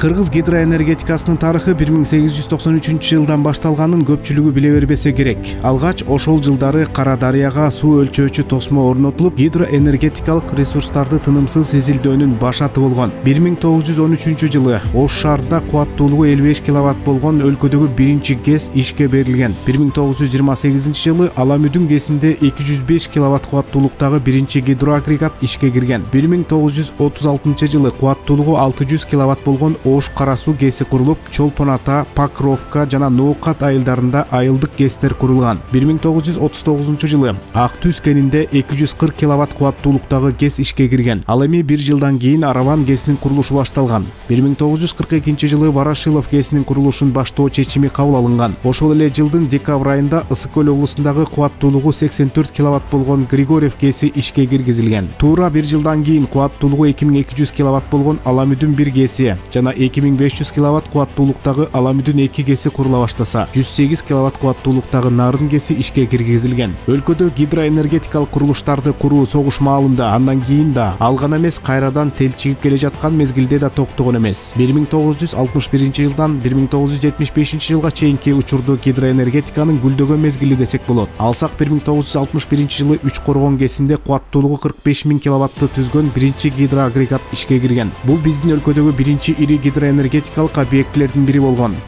кыргыз гидроэнергетикасынын тарыхы бир миң сегиз жүз токсон үчүнчү жылдан башталганын көпчүлүгү биле бербесе керек. Алгач ошол жылдары кара дарыяга суу өлчөөчү тосмо орнотулуп гидроэнергетикалык ресурстарды тынымсыз изилдөөнүн башаты болгон. бир миң тогуз жүз он үчүнчү жылы ош шаарында кубаттуулугу элүү беш киловатт болгон өлкөдөгү биринчи гэс ишке берилген. бир миң тогуз жүз жыйырма сегизинчи жылы ала мүдүн гэсинде эки жүз киловатт кубаттуулуктагы биринчи гидроагрегат ишке кирген. бир миң тогуз жүз отуз алтынчы жылы кубаттуулугу алты жүз киловатт болгон ош кара суу гэси курулуп чолпон ата покровка жана ноокат айылдарында айылдык гэстер курулган. Бир миң тогуз жүз отуз тогузунчу жылы ак түз кенинде эки жүз кырк киловатт кубаттуулуктагы гэс ишке кирген. Ал эми бир жылдан кийин араван гэсинин курулушу башталган. Бир миң тогуз жүз кырк экинчи жылы ворошилов гэсинин курулушун баштоо чечими кабыл алынган. Ошол эле жылдын декабрь айында ысык көл облусундагы кубаттуулугу сексен төрт киловатт болгон григорьев гэси ишке киргизилген. Туура бир жылдан кийин кубаттуулугу эки миң эки жүз киловатт болгон ала мүдүн бир гэси жана эки миң беш жүз киловатт кубаттуулуктагы ала мүдүн эки гэси курула баштаса жүз сегиз киловатт кубаттуулуктагы нарын гэси ишке киргизилген өлкөдө гидроэнергетикалык курулуштарды куруу согуш маалында андан кийин да ал гана эмес кайрадан тел чыгып келе жаткан мезгилде да токтогон эмес бир миң тогуз жүз алтымыш биринчи жылдан бир миң тогуз жүз жетимиш бешинчи жылга чейинки учурду гидроэнергетиканын гүлдөгөн мезгили десек болот. Алсак бир миң тогуз жүз алтымыш биринчи жылы үч коргон гэсинде кубаттуулугу кырк беш миң киловаттты түзгөн биринчи гидроагрегат ишке кирген бул биздин өлкөдөгү биринчи ири гидроэнергетикалык объектилердин бири болгон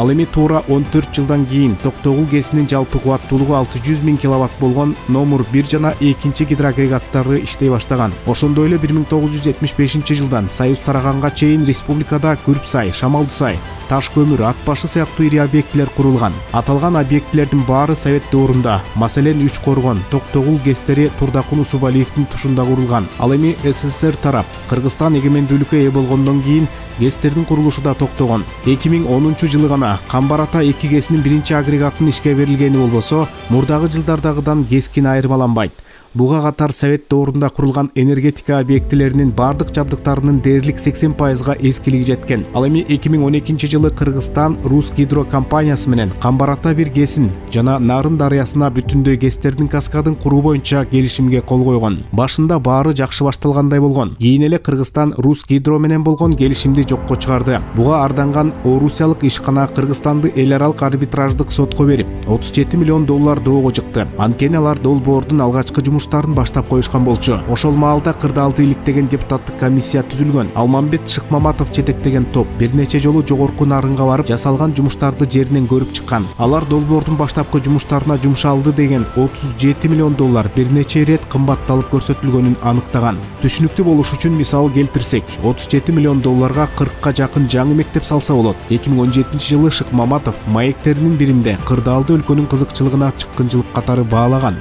ал эми туура он төрт жылдан кийин токтогул гэсинин жалпы кубаттуулугу алты жүз миң киловатт болгон номур бир жана экинчи гидроагрегаттары иштей баштаган. Ошондой эле бир миң тогуз жүз жетимиш бешинчи жылдан союз тараганга чейин республикада күрп сай шамалды сай. Таш көмүр ат башы сыяктуу ири объектилер курулган. Аталган объектилердин баары совет доорунда маселен үч коргон токтогул гэстери турдакул усубалиевдин тушунда курулган. Ал эми ссср тарап кыргызстан эгемендүүлүккө ээ болгондон кийин гэстердин курулушу да токтогон. Эки миң онунчу жылы гана камбар ата эки гэсинин биринчи агрегатынын ишке берилгени болбосо мурдагы жылдардагыдан кескин айырмаланбайт. Буга катар совет доорунда курулган энергетика объектилеринин баардык жабдыктарынын дээрлик сексен пайызга эскилиги жеткен. Ал эми эки миң он экинчи жылы кыргызстан рус гидро компаниясы менен камбар ата бир гэсин жана нарын дарыясына бүтүндөй гэстердин каскадын куруу боюнча келишимге кол койгон башында баары жакшы башталгандай болгон кийин эле кыргызстан рус гидро менен болгон келишимди жокко чыгарды буга арданган орусиялык ишкана кыргызстанды эл аралык арбитраждык сотко берип отуз жети миллион доллар доого чыкты анткени алар долбоордун алгачкы жумуштарын баштап коюшкан болчу. Ошол маалда кырдаалды иликтеген депутаттык комиссия түзүлгөн. Алмамбет шыкмаматов жетектеген топ бир нече жолу жогорку нарынга барып жасалган жумуштарды жеринен көрүп чыккан. Алар долбоордун баштапкы жумуштарына жумшалды деген отуз жети миллион доллар бир нече ирет кымбатталып көрсөтүлгөнүн аныктаган. Түшүнүктүү болуш үчүн мисал келтирсек отуз жети миллион долларга кыркка жакын жаңы мектеп салса болот. Эки миң он жетинчи жылы шыкмаматов маектеринин биринде кырдаалды өлкөнүн кызыкчылыгына чыккынчылык катары баалаган.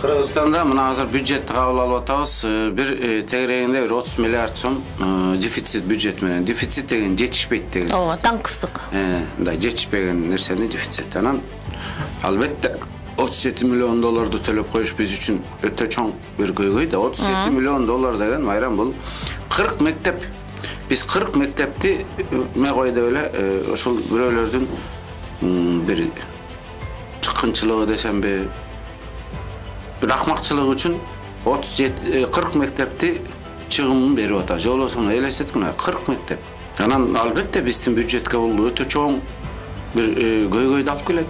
Кыргызстанда мына азыр бюджетти кабыл алып атабыз бир тегерегинде бир отуз миллиард сом дефицит бюджет менен дефицит деген жетишпейт деген ооба таңкыстык мындай жетишпеген нерсени дефицит анан албетте отуз жети миллион долларду төлөп коюш биз үчүн өтө чоң бир көйгөй да отуз жети миллион доллар деген майрам бул кырк мектеп биз кырк мектепти эме кой деп эле ошол бирөөлөрдүн бир чыккынчылыгы десемби кырк мектепти чыгымын берип атат же болбосо мына элестетип мына кырк мектеп. Анан албетте биздин бюджетке бул өтө чоң бир көйгөйдү алып келет.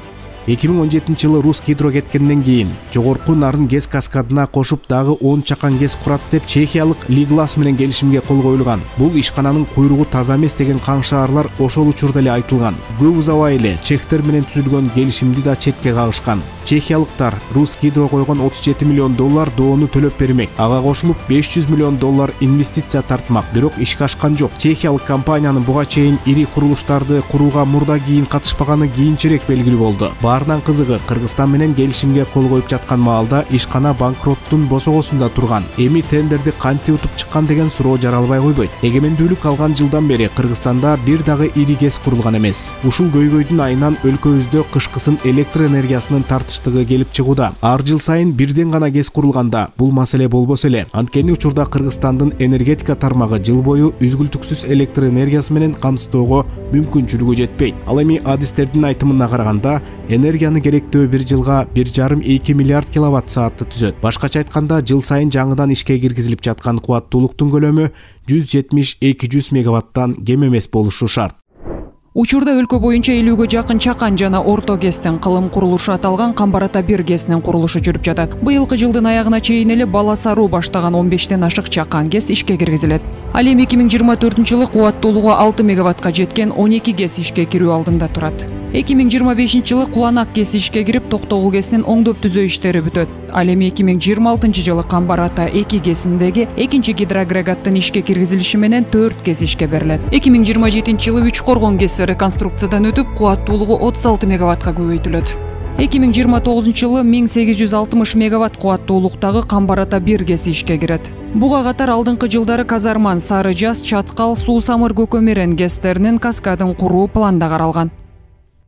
Эки миң он жетинчи жылы рус гидро кеткенден кийин жогорку нарын гэс каскадына кошуп дагы он чакан гэс курат деп чехиялык лиглас менен келишимге кол коюлган. Бул ишкананын куйругу таза эмес деген каңшаарлар ошол учурда эле айтылган. Көп узабай эле чехтер менен түзүлгөн келишимди да четке кагышкан. Чехиялыктар рус гидро койгон отуз жети миллион доллар доону төлөп бермек. Ага кошулуп беш жүз миллион доллар инвестиция тартмак. Бирок ишке ашкан жок. Чехиялык компаниянын буга чейин ири курулуштарды курууга мурда кийин катышпаганы кийинчерээк белгилүү болду. Баарынан кызыгы кыргызстан менен келишимге кол коюп жаткан маалда ишкана банкроттун босогосунда турган эми тендерди кантип утуп чыккан деген суроо жаралбай койбойт эгемендүүлүк алган жылдан бери кыргызстанда бир дагы ири гэс курулган эмес. Ушул көйгөйдүн айынан өлкөбүздө кышкысын электр энергиясынын тартыштыгы келип чыгууда. Ар жыл сайын бирден гана гэс курулганда бул маселе болбосо эле. Анткени учурда кыргызстандын энергетика тармагы жыл бою үзгүлтүксүз электр энергиясы менен камсыздоого мүмкүнчүлүгү жетпейт ал эми адистердин айтымына караганда энергияны керектөө бир жылга бир жарым эки миллиард киловатт саатты түзөт. Башкача айтканда жыл сайын жаңыдан ишке киргизилип жаткан кубаттуулуктун көлөмү жүз жетимиш эки жүз мегаваттан кем эмес болушу шарт. Учурда өлкө боюнча элүүгө жакын чакан жана орто гэстин кылым курулушу аталган камбар ата бир гэсинин курулушу жүрүп жатат. Быйылкы жылдын аягына чейин эле бала саруу баштаган он бештен ашык чакан гэс ишке киргизилет. Ал эми эки миң жыйырма төртүнчү жылы кубаттуулугу алты мегаваттка жеткен он эки гэс ишке кирүү алдында турат. Эки миң жыйырма бешинчи жылы куланак гэси ишке кирип токтогул гэсинин оңдоп түзөө иштери бүтөт. Ал эми эки миң жыйырма алтынчы жылы камбар ата эки гэсиндеги экинчи гидроагрегаттын ишке киргизилиши менен төрт гэс ишке берилет. эки миң жыйырма жетинчи жылы үч коргон гэси реконструкциядан өтүп кубаттуулугу отуз алты мегаваттка көбөйтүлөт. эки миң жыйырма тогузунчу жылы миң сегиз жүз алтымыш мегаватт кубаттуулуктагы камбар ата бир гэс ишке кирет. Буга катар алдыңкы жылдары казарман сары жаз чаткал суу самыр көкөмерен гэстеринин каскадын куруу планда каралган